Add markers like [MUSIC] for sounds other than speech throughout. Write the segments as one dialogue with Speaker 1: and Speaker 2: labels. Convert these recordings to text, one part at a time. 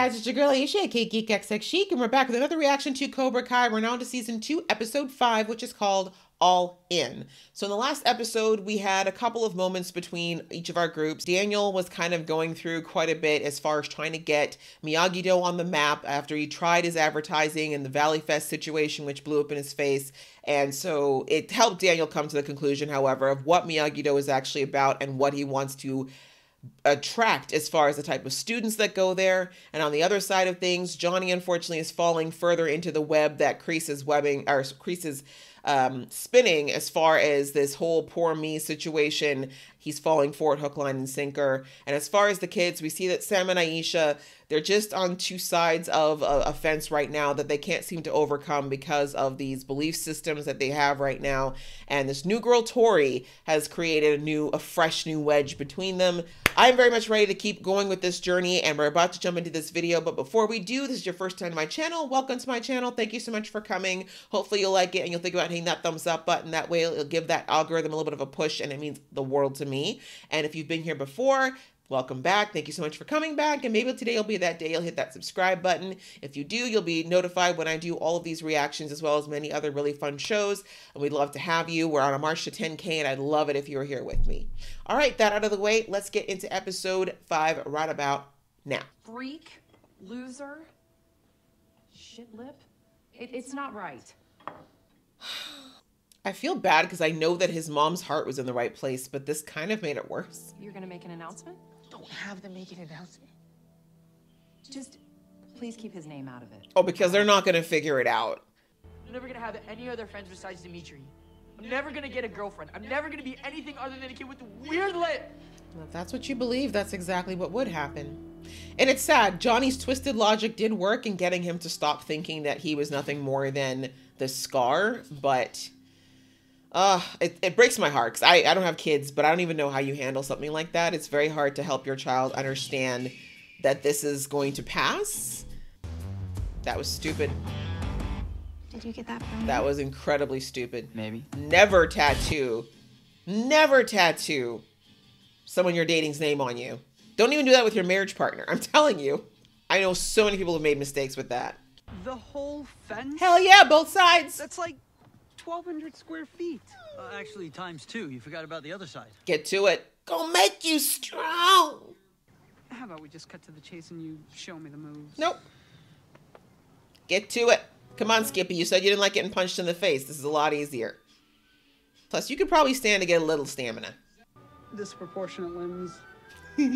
Speaker 1: guys, it's your girl Aisha, aka Geek XX Chic, and we're back with another reaction to Cobra Kai. We're now to season two, episode five, which is called All In. So, in the last episode, we had a couple of moments between each of our groups. Daniel was kind of going through quite a bit as far as trying to get Miyagi Do on the map after he tried his advertising and the Valley Fest situation, which blew up in his face. And so it helped Daniel come to the conclusion, however, of what Miyagi Do is actually about and what he wants to attract as far as the type of students that go there. And on the other side of things, Johnny unfortunately is falling further into the web that Kreese is webbing or Kreese is um, spinning as far as this whole poor me situation. He's falling for it hook, line, and sinker. And as far as the kids, we see that Sam and Aisha, they're just on two sides of a, a fence right now that they can't seem to overcome because of these belief systems that they have right now. And this new girl, Tori, has created a new, a fresh new wedge between them. I'm very much ready to keep going with this journey and we're about to jump into this video. But before we do, this is your first time to my channel. Welcome to my channel. Thank you so much for coming. Hopefully you'll like it and you'll think about hitting that thumbs up button. That way it'll give that algorithm a little bit of a push and it means the world to me. And if you've been here before, welcome back. Thank you so much for coming back. And maybe today will be that day you'll hit that subscribe button. If you do, you'll be notified when I do all of these reactions as well as many other really fun shows. And we'd love to have you. We're on a march to 10K and I'd love it if you were here with me. All right, that out of the way, let's get into episode five right about now.
Speaker 2: Freak, loser, shit lip. It, it's not right. [SIGHS]
Speaker 1: I feel bad because I know that his mom's heart was in the right place, but this kind of made it worse.
Speaker 2: You're gonna make an announcement?
Speaker 3: Don't have them make an announcement.
Speaker 2: Just please keep his name out of it.
Speaker 1: Oh, because they're not going to figure it out.
Speaker 3: I'm never gonna have any other friends besides Dimitri. I'm never gonna get a girlfriend. I'm never gonna be anything other than a kid with a weird lip.
Speaker 1: Well, if that's what you believe, that's exactly what would happen. And it's sad. Johnny's twisted logic did work in getting him to stop thinking that he was nothing more than the scar, but uh, it, it breaks my heart because I, I don't have kids, but I don't even know how you handle something like that. It's very hard to help your child understand that this is going to pass. That was stupid.
Speaker 4: Did you get that from
Speaker 1: That was incredibly stupid.
Speaker 5: Maybe.
Speaker 1: Never tattoo. Never tattoo someone you're dating's name on you. Don't even do that with your marriage partner. I'm [LAUGHS] telling you. I know so many people have made mistakes with that.
Speaker 6: The whole fence?
Speaker 1: Hell yeah, both sides.
Speaker 6: That's like 1,200 square feet.
Speaker 5: Uh, actually, times two. You forgot about the other side.
Speaker 1: Get to it. Go make you strong.
Speaker 6: How about we just cut to the chase and you show me the moves?
Speaker 1: Nope. Get to it. Come on, Skippy. You said you didn't like getting punched in the face. This is a lot easier. Plus, you could probably stand to get a little stamina.
Speaker 6: Disproportionate limbs.
Speaker 5: That's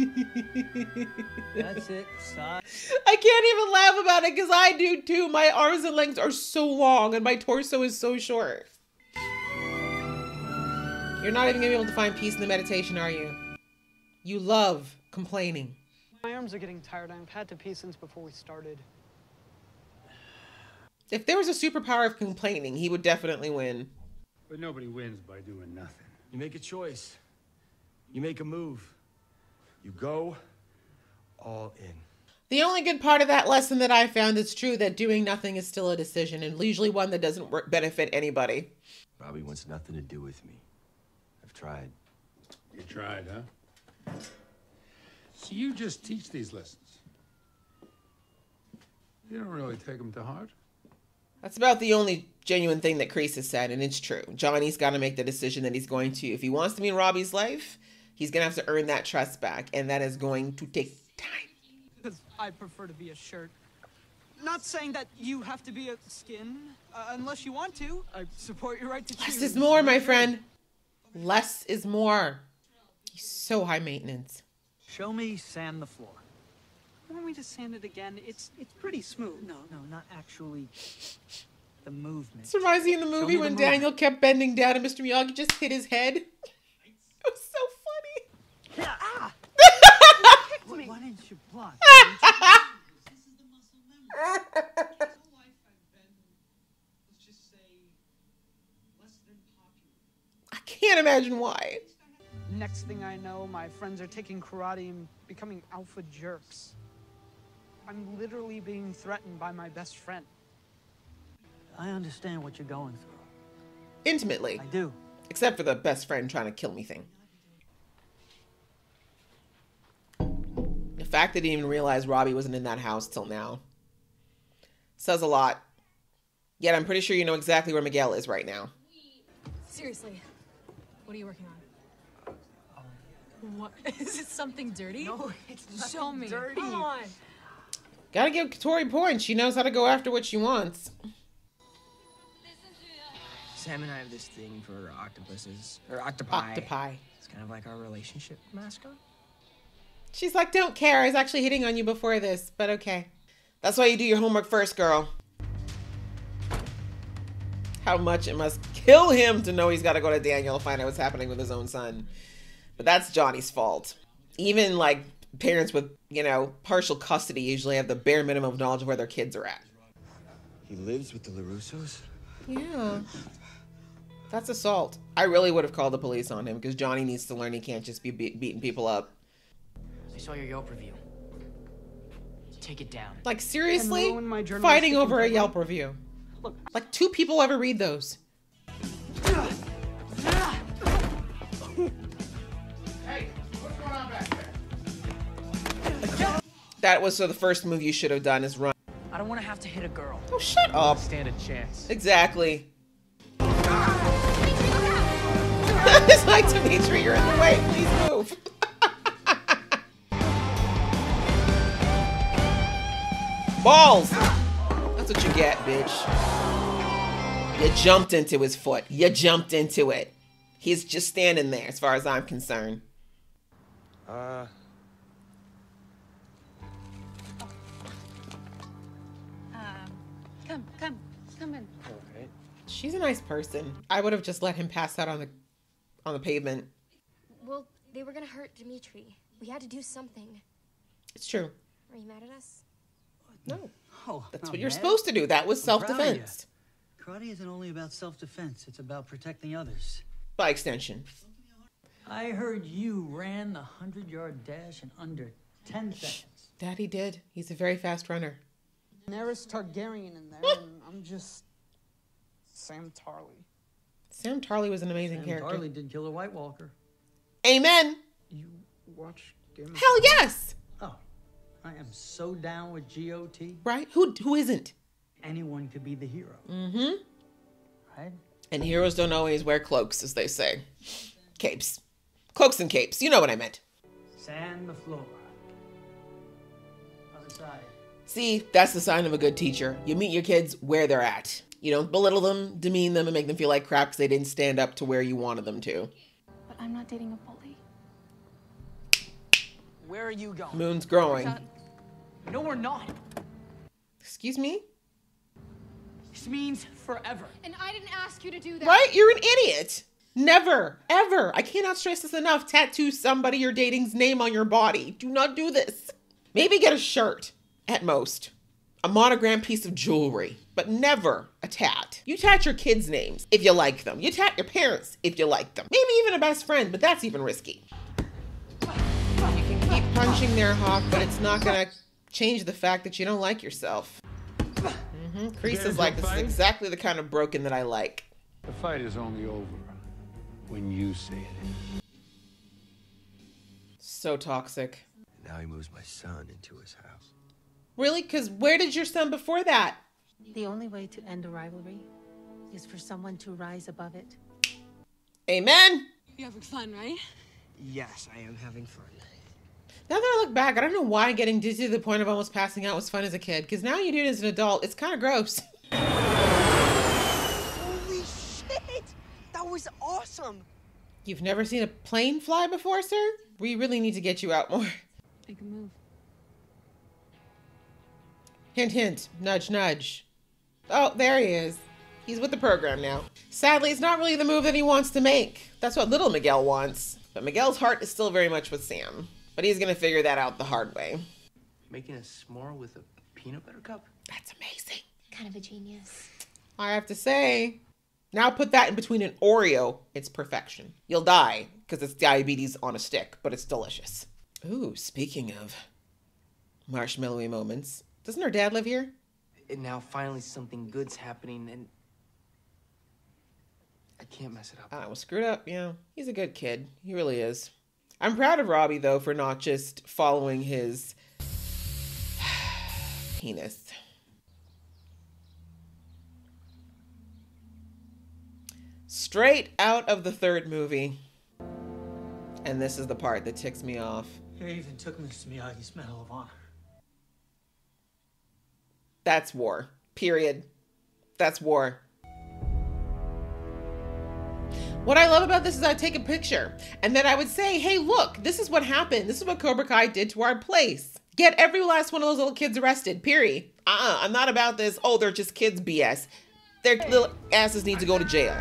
Speaker 5: it. Side.
Speaker 1: I can't even laugh about it because I do too. My arms and legs are so long and my torso is so short. You're not even gonna be able to find peace in the meditation, are you? You love complaining.
Speaker 6: My arms are getting tired. I've had to pee since before we started.
Speaker 1: If there was a superpower of complaining, he would definitely win.
Speaker 7: But nobody wins by doing nothing.
Speaker 8: You make a choice. You make a move. You go all in.
Speaker 1: The only good part of that lesson that I found is true that doing nothing is still a decision and usually one that doesn't work, benefit anybody.
Speaker 8: Bobby wants nothing to do with me. I've tried.
Speaker 7: You tried, huh? So you just teach these lessons. You don't really take them to heart.
Speaker 1: That's about the only genuine thing that Kreese has said, and it's true. Johnny's got to make the decision that he's going to, if he wants to be in Robbie's life, he's going to have to earn that trust back, and that is going to take time.
Speaker 6: Because I prefer to be a shirt. Not saying that you have to be a skin, uh, unless you want to. I support your right to choose.
Speaker 1: Less is more, my friend. Less is more. He's so high maintenance.
Speaker 5: Show me sand the floor.
Speaker 6: You want me to sand it again? It's it's pretty smooth.
Speaker 5: No, no, not actually the movement.
Speaker 1: This reminds me in the movie
Speaker 5: me the
Speaker 1: when. Daniel kept bending down and Mr. Miyagi just hit his head. [LAUGHS] It was so funny.
Speaker 6: Ah!
Speaker 5: Why, why didn't you block?
Speaker 1: I can't imagine why.
Speaker 6: Next thing I know, my friends are taking karate and becoming alpha jerks. I'm literally being threatened by my best friend.
Speaker 5: I understand what you're going through.
Speaker 1: Intimately.
Speaker 5: I do.
Speaker 1: Except for the best friend trying to kill me thing. Fact that he didn't even realize Robbie wasn't in that house till now says a lot. Yet I'm pretty sure you know exactly where Miguel is right now.
Speaker 9: Seriously, what are you working on? What? [LAUGHS] Is it something dirty?
Speaker 3: No, it's
Speaker 9: Show me.
Speaker 3: dirty.
Speaker 9: Come on.
Speaker 1: Gotta give Tori points. She knows how to go after what she wants.
Speaker 10: Sam and I have this thing for octopuses or octopi.
Speaker 1: Octopi.
Speaker 10: It's kind of like our relationship mascot.
Speaker 1: She's like, don't care. I was actually hitting on you before this, but okay. That's why you do your homework first, girl. How much it must kill him to know he's got to go to Daniel to find out what's happening with his own son. But that's Johnny's fault. Even like parents with, you know, partial custody usually have the bare minimum of knowledge of where their kids are at.
Speaker 8: He lives with the LaRussos?
Speaker 1: Yeah. That's assault. I really would have called the police on him because Johnny needs to learn he can't just be be- beating people up.
Speaker 3: I saw your Yelp review. Take it down.
Speaker 1: Like seriously,
Speaker 6: my
Speaker 1: fighting over a? Yelp review.
Speaker 6: Look,
Speaker 1: Like two people ever read those. That was so the first move you should have done is run.
Speaker 3: I don't want to have to hit a girl.
Speaker 1: Oh, shut up.
Speaker 3: Stand a chance.
Speaker 1: Exactly. [LAUGHS] it's like Dimitri, you're in the way. Please move. Balls. That's what you get, bitch. You jumped into his foot. You jumped into it. He's just standing there, as far as I'm concerned.
Speaker 8: Uh,
Speaker 4: Um, come, come, come in.
Speaker 8: alright.
Speaker 1: She's a nice person. I would have just let him pass out on the on the pavement.
Speaker 4: Well, they were gonna hurt Dimitri. We had to do something.
Speaker 1: It's true.
Speaker 4: Are you mad at us?
Speaker 1: No,
Speaker 11: Oh,
Speaker 1: that's what you're
Speaker 11: mad.
Speaker 1: supposed to do. That was
Speaker 11: I'm proud of ya.
Speaker 1: self-defense
Speaker 11: Karate isn't only about self-defense, it's about protecting others.
Speaker 1: by extension.
Speaker 5: I heard you ran the 100 yard dash in under 10 seconds.
Speaker 1: Daddy did. He's a very fast runner.
Speaker 6: Daenerys Targaryen in there, and I'm just Sam Tarly.
Speaker 1: Sam Tarly was an amazing
Speaker 5: Sam
Speaker 1: character.
Speaker 5: Tarly did kill a White Walker.
Speaker 1: Amen.
Speaker 6: You watch Game of
Speaker 1: Hell yes.
Speaker 5: Oh, I am so down with GOT.
Speaker 1: Right? Who who isn't?
Speaker 5: Anyone could be the hero.
Speaker 1: Mm-hmm.
Speaker 5: Right?
Speaker 1: And heroes don't always wear cloaks, as they say. Capes. Cloaks and capes. You know what I meant.
Speaker 5: Sand the floor. Other side.
Speaker 1: See, that's the sign of a good teacher. You meet your kids where they're at. You don't belittle them, demean them, and make them feel like crap because they didn't stand up to where you wanted them to.
Speaker 4: But I'm not dating a bully.
Speaker 3: Where are you going?
Speaker 1: Moon's growing.
Speaker 3: No, we're not.
Speaker 1: Excuse me?
Speaker 3: This means forever.
Speaker 9: And I didn't ask you to do that.
Speaker 1: Right? You're an idiot. Never, ever. I cannot stress this enough. Tattoo somebody you're dating's name on your body. Do not do this. Maybe get a shirt, at most. A monogram piece of jewelry, but never a tat. You tat your kids' names if you like them. You tat your parents if you like them. Maybe even a best friend, but that's even risky. You can keep punching there, Hawk, but it's not gonna change the fact that you don't like yourself. hmm Kreese is like,
Speaker 7: a
Speaker 1: this is exactly the kind of broken that I like.
Speaker 7: The fight is only over when you say it.
Speaker 1: So toxic.
Speaker 8: Now he moves my son into his house.
Speaker 1: Really? Because where did your son before that?
Speaker 12: The only way to end a rivalry is for someone to rise above it.
Speaker 1: Amen.
Speaker 9: You're having fun, right?
Speaker 10: Yes, I am having fun.
Speaker 1: Now that I look back, I don't know why getting dizzy to the point of almost passing out was fun as a kid. Because now you do it as an adult. It's kind of gross. [LAUGHS]
Speaker 10: Holy shit! That was awesome!
Speaker 1: You've never seen a plane fly before, sir? We really need to get you out more.
Speaker 9: Make a move.
Speaker 1: Hint, hint. Nudge, nudge. Oh, there he is. He's with the program now. Sadly, it's not really the move that he wants to make. That's what little Miguel wants. But Miguel's heart is still very much with Sam. But he's going to figure that out the hard way.
Speaker 10: Making a s'more with a peanut butter cup?
Speaker 1: That's amazing.
Speaker 4: Kind of a genius.
Speaker 1: I have to say. Now put that in between an Oreo, it's perfection. You'll die because it's diabetes on a stick, but it's delicious. Ooh, speaking of marshmallowy moments, doesn't her dad live here?
Speaker 10: And now finally something good's happening and I can't mess it up.
Speaker 1: Ah, I was screwed up. Yeah, he's a good kid. He really is. I'm proud of Robbie though for not just following his [SIGHS] penis. Straight out of the third movie. And this is the part that ticks me off.
Speaker 11: You even took Mr. Miyagi's Medal of Honor.
Speaker 1: That's war. Period. That's war. What I love about this is I'd take a picture and then I would say, hey, look, this is what happened. This is what Cobra Kai did to our place. Get every last one of those little kids arrested, period. Uh-uh, I'm not about this, oh, they're just kids BS. Their little asses need to go to jail.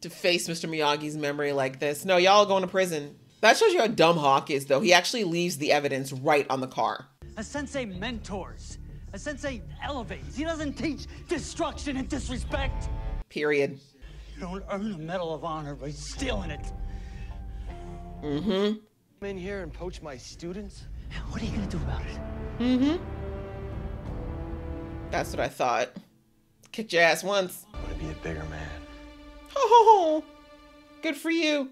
Speaker 1: To face Mr. Miyagi's memory like this. No, y'all going to prison. That shows you how dumb Hawk is, though. He actually leaves the evidence right on the car.
Speaker 11: A sensei mentors. A sensei elevates. He doesn't teach destruction and disrespect.
Speaker 1: Period.
Speaker 11: You don't earn a Medal of Honor by stealing it.
Speaker 1: Mm-hmm.
Speaker 8: Come in here and poach my students?
Speaker 11: What are you gonna do about it?
Speaker 1: Mm-hmm. That's what I thought. Kicked your ass once.
Speaker 8: I want to be a bigger man.
Speaker 1: Oh, good for you.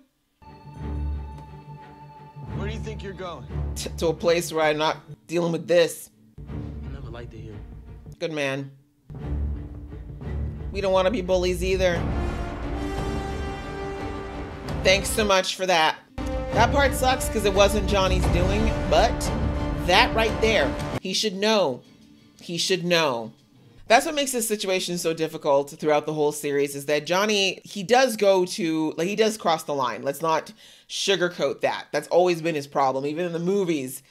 Speaker 8: Where do you think you're going?
Speaker 1: T- to a place where I'm not dealing with this.
Speaker 10: Liked it here.
Speaker 1: Good man. We don't want to be bullies either. Thanks so much for that. That part sucks because it wasn't Johnny's doing, but that right there, he should know. He should know. That's what makes this situation so difficult throughout the whole series is that Johnny, he does go to, like, he does cross the line. Let's not sugarcoat that. That's always been his problem. Even in the movies,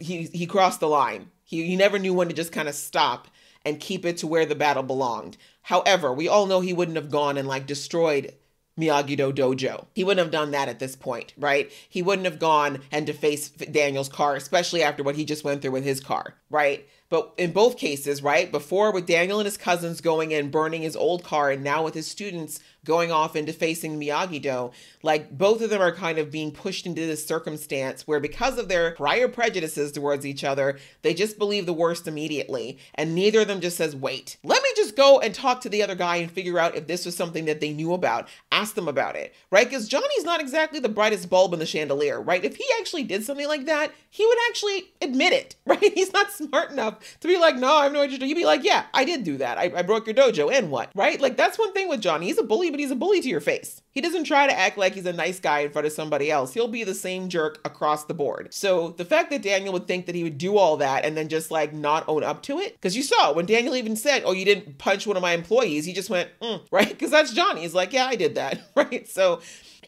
Speaker 1: he, he crossed the line. He, he never knew when to just kind of stop and keep it to where the battle belonged. However, we all know he wouldn't have gone and, like, destroyed Miyagi-Do dojo. He wouldn't have done that at this point, right? He wouldn't have gone and defaced Daniel's car, especially after what he just went through with his car, right? But in both cases, right? Before with Daniel and his cousins going in, burning his old car, and now with his students going off and defacing Miyagi-Do, like both of them are kind of being pushed into this circumstance where because of their prior prejudices towards each other, they just believe the worst immediately. And neither of them just says, wait, let me just go and talk to the other guy and figure out if this was something that they knew about. Ask them about it, right? Because Johnny's not exactly the brightest bulb in the chandelier, right? If he actually did something like that, he would actually admit it, [LAUGHS] right? He's not smart enough to be like, no, I have no idea. You'd be like, yeah, I did do that. I, I broke your dojo, and what, right? Like, that's one thing with Johnny. He's a bully, he's a bully to your face. He doesn't try to act like he's a nice guy in front of somebody else. He'll be the same jerk across the board. So the fact that Daniel would think that he would do all that and then just like not own up to it, because you saw when Daniel even said, "Oh, you didn't punch one of my employees," he just went, mm, [LAUGHS] right? Because that's Johnny. He's like, "Yeah, I did that," [LAUGHS] right? So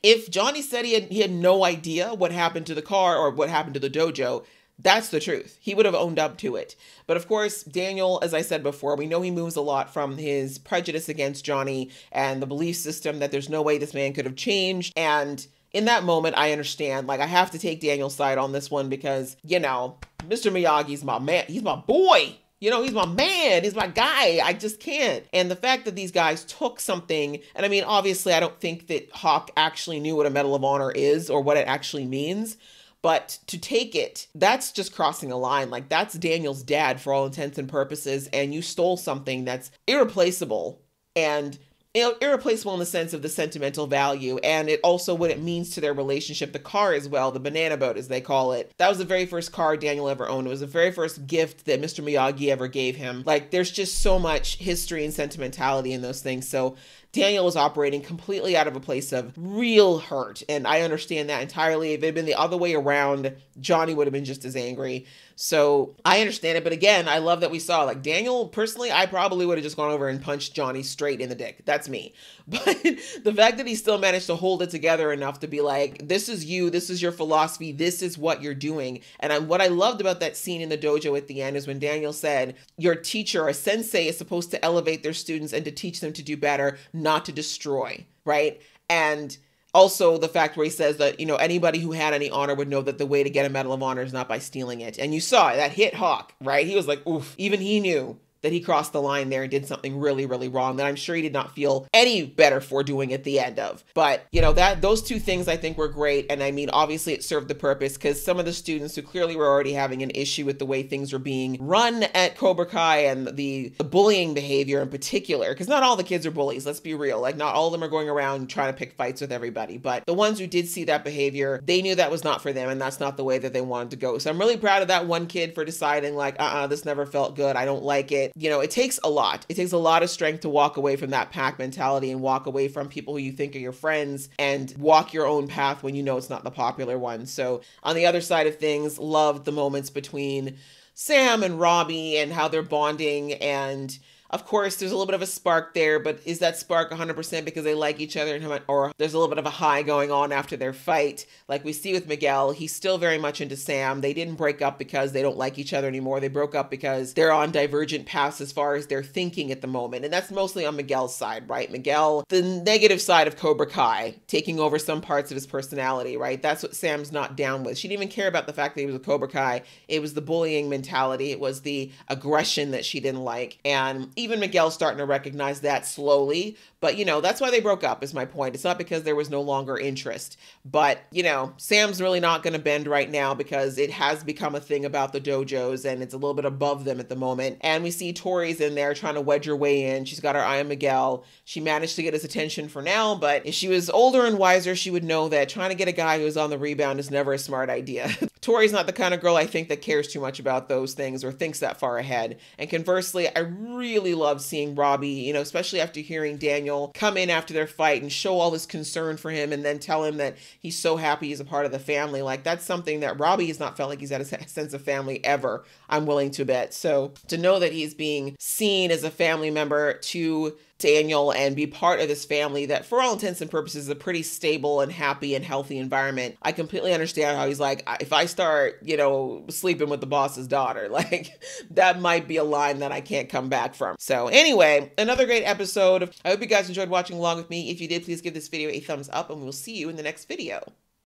Speaker 1: if Johnny said he had he had no idea what happened to the car or what happened to the dojo, that's the truth. He would have owned up to it. But of course, Daniel, as I said before, we know he moves a lot from his prejudice against Johnny and the belief system that there's no way this man could have changed. And in that moment, I understand. Like, I have to take Daniel's side on this one because, you know, Mr. Miyagi's my man. He's my boy. You know, he's my man. He's my guy. I just can't. And the fact that these guys took something, and I mean, obviously, I don't think that Hawk actually knew what a Medal of Honor is or what it actually means. But to take it, that's just crossing a line. Like, that's Daniel's dad for all intents and purposes. And you stole something that's irreplaceable and irreplaceable in the sense of the sentimental value and it also what it means to their relationship the car as well the banana boat as they call it that was the very first car daniel ever owned it was the very first gift that mr miyagi ever gave him like there's just so much history and sentimentality in those things so Daniel was operating completely out of a place of real hurt. And I understand that entirely. If it had been the other way around, Johnny would have been just as angry. So I understand it. But again, I love that we saw like Daniel, personally, I probably would have just gone over and punched Johnny straight in the dick. That's me. [LAUGHS] But the fact that he still managed to hold it together enough to be like, this is you, this is your philosophy, this is what you're doing. And I, what I loved about that scene in the dojo at the end is when Daniel said, Your teacher, a sensei, is supposed to elevate their students and to teach them to do better, not to destroy, right? And also the fact where he says that you know anybody who had any honor would know that the way to get a medal of honor is not by stealing it. And you saw it that hit hawk right? He was like oof. Even he knew that he crossed the line there and did something really, really wrong that I'm sure he did not feel any better for doing at the end of. But, you know, that those two things I think were great. And I mean, obviously it served the purpose because some of the students who clearly were already having an issue with the way things were being run at Cobra Kai and the, the bullying behavior in particular, because not all the kids are bullies, let's be real. Like, not all of them are going around trying to pick fights with everybody. But the ones who did see that behavior, they knew that was not for them and that's not the way that they wanted to go. So I'm really proud of that one kid for deciding, like, uh uh this never felt good. I don't like it. You know, it takes a lot. It takes a lot of strength to walk away from that pack mentality and walk away from people who you think are your friends and walk your own path when you know it's not the popular one. So, on the other side of things, loved the moments between Sam and Robbie and how they're bonding and of course, there's a little bit of a spark there, but is that spark 100% because they like each other, or there's a little bit of a high going on after their fight? Like we see with Miguel, he's still very much into Sam. They didn't break up because they don't like each other anymore. They broke up because they're on divergent paths as far as their thinking at the moment. And that's mostly on Miguel's side, right? Miguel, the negative side of Cobra Kai, taking over some parts of his personality, right? That's what Sam's not down with. She didn't even care about the fact that he was a Cobra Kai. It was the bullying mentality, it was the aggression that she didn't like. And even Miguel's starting to recognize that slowly. But, you know, that's why they broke up, is my point. It's not because there was no longer interest. But, you know, Sam's really not going to bend right now because it has become a thing about the dojos and it's a little bit above them at the moment. And we see Tori's in there trying to wedge her way in. She's got her eye on Miguel. She managed to get his attention for now, but if she was older and wiser, she would know that trying to get a guy who's on the rebound is never a smart idea. [LAUGHS] Tori's not the kind of girl I think that cares too much about those things or thinks that far ahead. And conversely, I really love seeing Robbie, you know, especially after hearing Daniel come in after their fight and show all this concern for him and then tell him that he's so happy he's a part of the family. Like that's something that Robbie has not felt like he's had a [LAUGHS] sense of family ever, I'm willing to bet. So to know that he's being seen as a family member to Daniel and be part of this family that, for all intents and purposes, is a pretty stable and happy and healthy environment. I completely understand how he's like, if I start, you know, sleeping with the boss's daughter, [LAUGHS] like that might be a line that I can't come back from. So, anyway, another great episode. I hope you guys enjoyed watching along with me. If you did, please give this video a thumbs up and we'll see you in the next video.